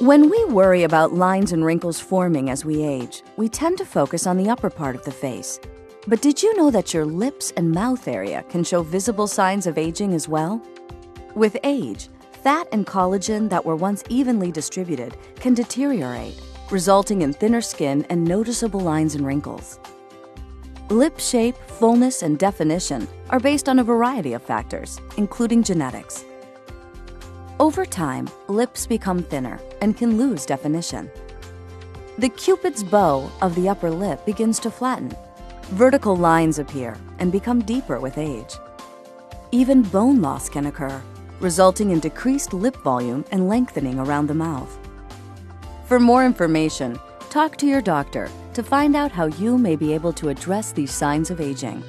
When we worry about lines and wrinkles forming as we age, we tend to focus on the upper part of the face. But did you know that your lips and mouth area can show visible signs of aging as well? With age, fat and collagen that were once evenly distributed can deteriorate, resulting in thinner skin and noticeable lines and wrinkles. Lip shape, fullness, and definition are based on a variety of factors, including genetics. Over time, lips become thinner and can lose definition. The cupid's bow of the upper lip begins to flatten. Vertical lines appear and become deeper with age. Even bone loss can occur, resulting in decreased lip volume and lengthening around the mouth. For more information, talk to your doctor to find out how you may be able to address these signs of aging.